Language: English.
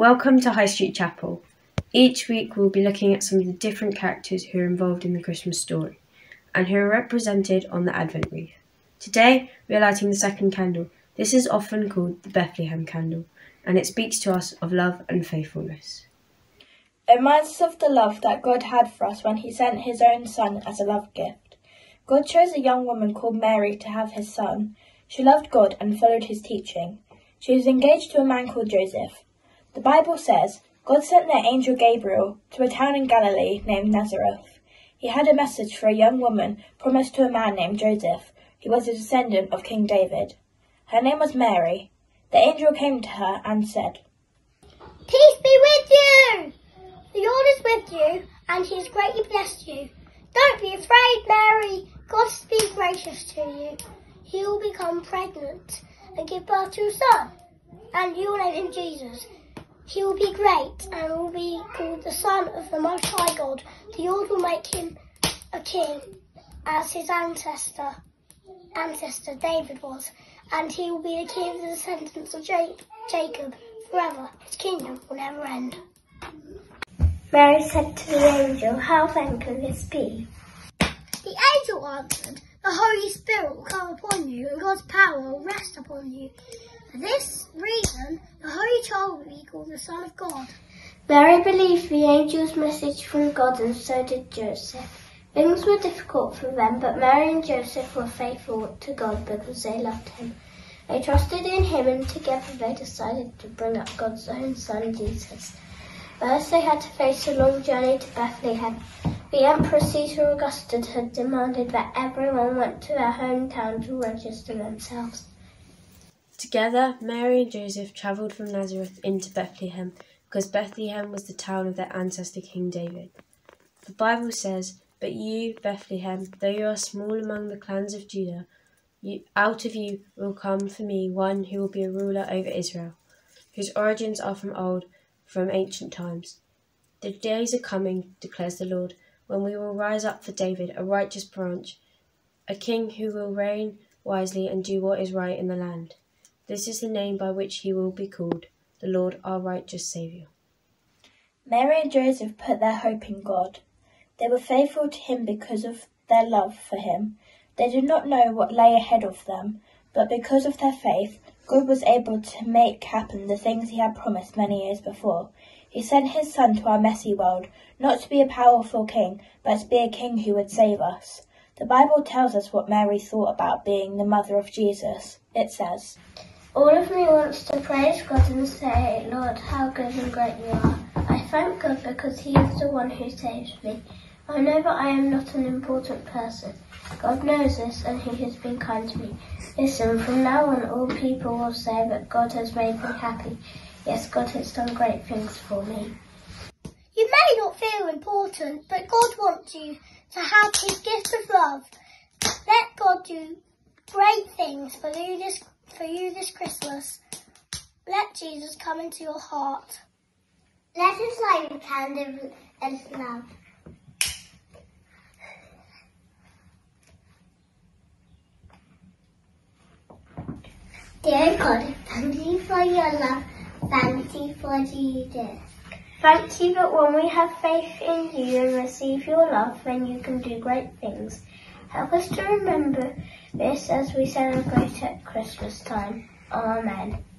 Welcome to High Street Chapel. Each week we'll be looking at some of the different characters who are involved in the Christmas story and who are represented on the Advent wreath. Today we are lighting the second candle. This is often called the Bethlehem candle and it speaks to us of love and faithfulness. It reminds us of the love that God had for us when he sent his own son as a love gift. God chose a young woman called Mary to have his son. She loved God and followed his teaching. She was engaged to a man called Joseph. The Bible says God sent the angel Gabriel to a town in Galilee named Nazareth. He had a message for a young woman promised to a man named Joseph, who was a descendant of King David. Her name was Mary. The angel came to her and said, Peace be with you! The Lord is with you, and he has greatly blessed you. Don't be afraid, Mary. God be gracious to you. He will become pregnant and give birth to a son, and you will name him Jesus. He will be great and will be called the Son of the Most High God. The Lord will make him a king as his ancestor, ancestor David was, and he will be the king of the descendants of Jacob forever. His kingdom will never end. Mary said to the angel, How then can this be? The angel answered, The Holy Spirit will come upon you, and God's power will rest upon you. For this reason, the Holy Child be called the Son of God. Mary believed the angel's message from God, and so did Joseph. Things were difficult for them, but Mary and Joseph were faithful to God because they loved him. They trusted in him, and together they decided to bring up God's own son, Jesus. First, they had to face a long journey to Bethlehem. The Emperor Caesar Augustus had demanded that everyone went to their hometown to register themselves. Together, Mary and Joseph travelled from Nazareth into Bethlehem because Bethlehem was the town of their ancestor King David. The Bible says, But you, Bethlehem, though you are small among the clans of Judah, you, out of you will come for me one who will be a ruler over Israel, whose origins are from old, from ancient times. The days are coming, declares the Lord, when we will rise up for David a righteous branch, a king who will reign wisely and do what is right in the land. This is the name by which he will be called, the Lord our righteous Saviour. Mary and Joseph put their hope in God. They were faithful to him because of their love for him. They did not know what lay ahead of them, but because of their faith, God was able to make happen the things he had promised many years before. He sent his son to our messy world, not to be a powerful king, but to be a king who would save us. The Bible tells us what Mary thought about being the mother of Jesus. It says, all of me wants to praise God and say, Lord, how good and great you are. I thank God because He is the one who saves me. I know that I am not an important person. God knows this and He has been kind to me. Listen, from now on all people will say that God has made me happy. Yes, God has done great things for me. You may not feel important, but God wants you to have His gift of love. Let God do great things for you this Christmas. Let Jesus come into your heart. Let us light the candle of love. Dear God, thank you for your love. Thank you for Jesus. Thank you that when we have faith in you and receive your love, then you can do great things. Help us to remember this as we celebrate at Christmas time. Amen.